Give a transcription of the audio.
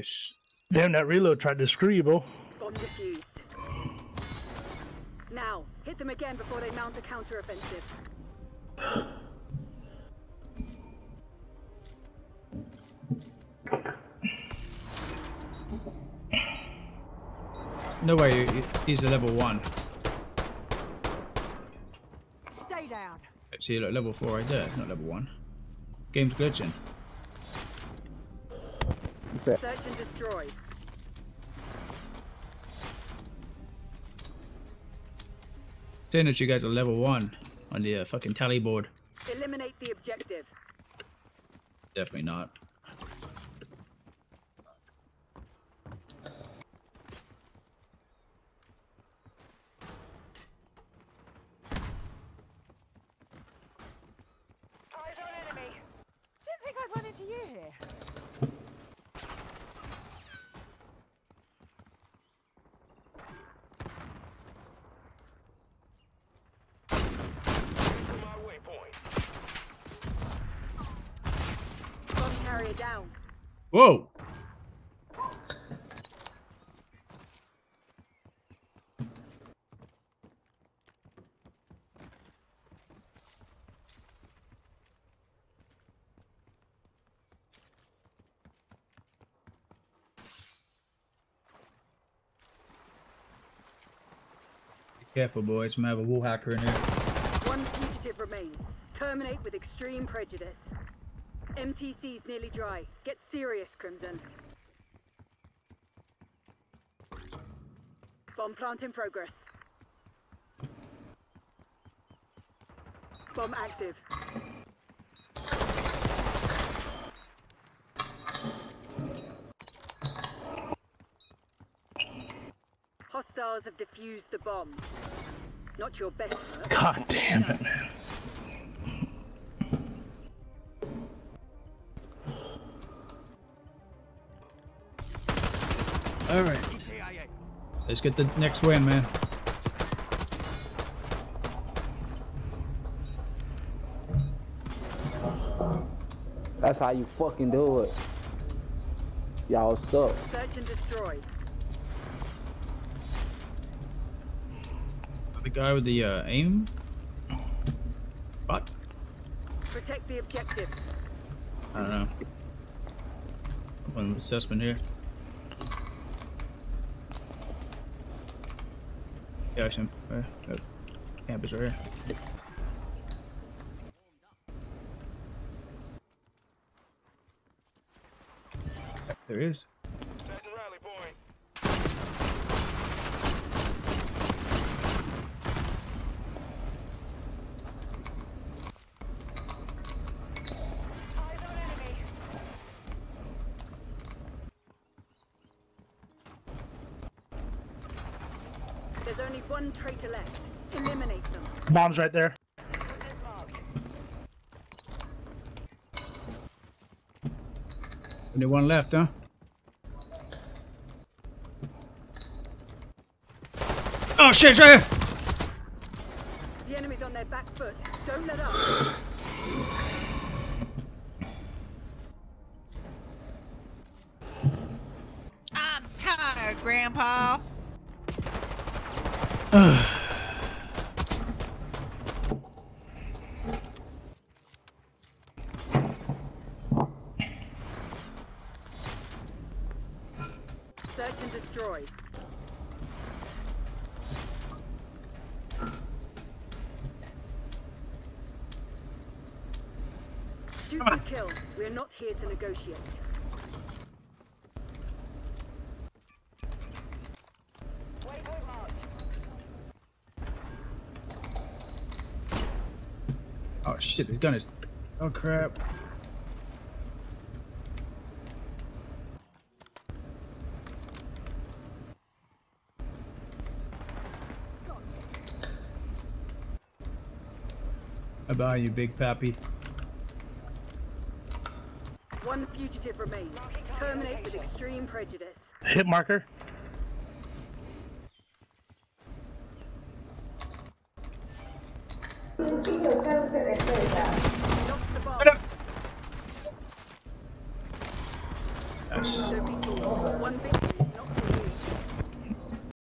Nice. Damn, that reload tried to screw you, bro. Bomb defused. Now, hit them again before they mount a counter-offensive. No way he's a level one. Stay down. See, look, level four right there, not level one. Game's glitching. Search and destroy. Saying that you guys are level one on the uh, fucking tally board. Eliminate the objective. Definitely not. Eyes on enemy. Didn't think I'd run into you here. Bomb down. Whoa! Be careful, boys. We might have a wall hacker in here. One fugitive remains. Terminate with extreme prejudice. MTC's nearly dry. Get serious, Crimson. Bomb plant in progress. Bomb active. Hostiles have defused the bomb. Not your best. God damn it, man. Alright. Let's get the next win, man. That's how you fucking do it. Y'all suck. Search and destroy. The guy with the uh, aim? What? Protect the objectives. I don't know. One assessment here. Yeah, I see him. Right. Uh, here. There he is. There's only one traitor left. Eliminate them. Bomb's right there. Only one left, huh? Oh shit, right here! The enemy's on their back foot. Don't let up. I'm tired, Grandpa. Search and destroy. Shoot and kill. We're not here to negotiate. Oh, shit, this gun is. Oh crap. About you, big pappy. One fugitive remains. Terminate with extreme prejudice. Hit marker.